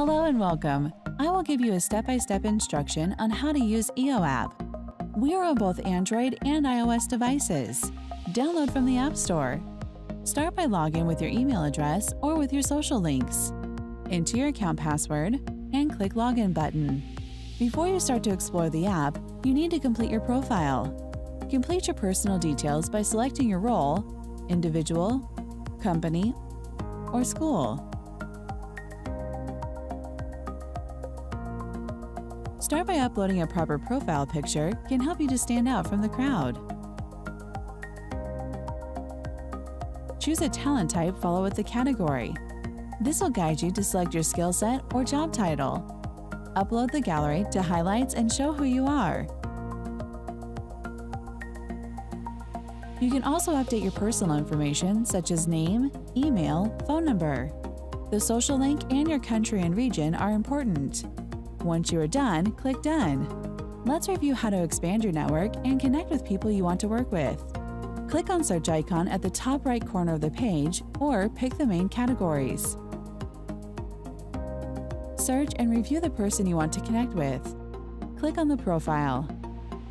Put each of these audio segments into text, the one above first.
Hello and welcome. I will give you a step-by-step instruction on how to use EO app. We are on both Android and iOS devices. Download from the App Store. Start by logging with your email address or with your social links. Enter your account password and click Login button. Before you start to explore the app, you need to complete your profile. Complete your personal details by selecting your role, individual, company, or school. Start by uploading a proper profile picture can help you to stand out from the crowd. Choose a talent type followed with the category. This will guide you to select your skill set or job title. Upload the gallery to highlights and show who you are. You can also update your personal information such as name, email, phone number. The social link and your country and region are important. Once you are done, click Done. Let's review how to expand your network and connect with people you want to work with. Click on search icon at the top right corner of the page or pick the main categories. Search and review the person you want to connect with. Click on the profile.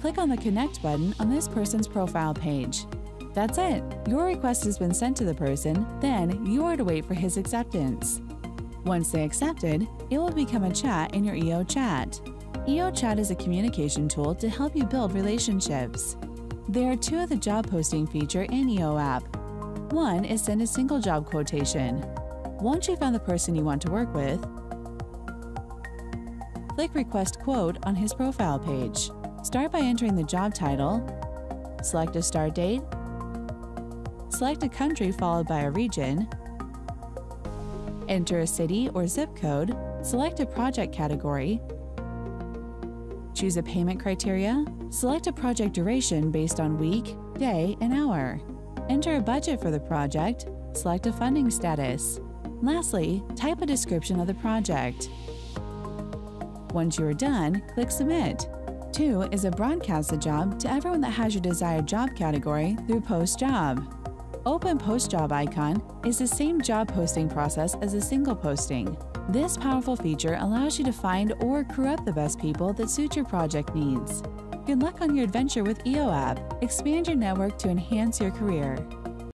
Click on the Connect button on this person's profile page. That's it! Your request has been sent to the person, then you are to wait for his acceptance. Once they accepted, it will become a chat in your EO chat. EO chat is a communication tool to help you build relationships. There are two of the job posting feature in EO app. One is send a single job quotation. Once you found the person you want to work with, click Request Quote on his profile page. Start by entering the job title, select a start date, select a country followed by a region, Enter a city or zip code, select a project category, choose a payment criteria, select a project duration based on week, day, and hour. Enter a budget for the project, select a funding status. Lastly, type a description of the project. Once you are done, click Submit. 2 is a broadcast the job to everyone that has your desired job category through Post Job. Open Post Job icon is the same job posting process as a single posting. This powerful feature allows you to find or crew up the best people that suit your project needs. Good luck on your adventure with EO app. Expand your network to enhance your career.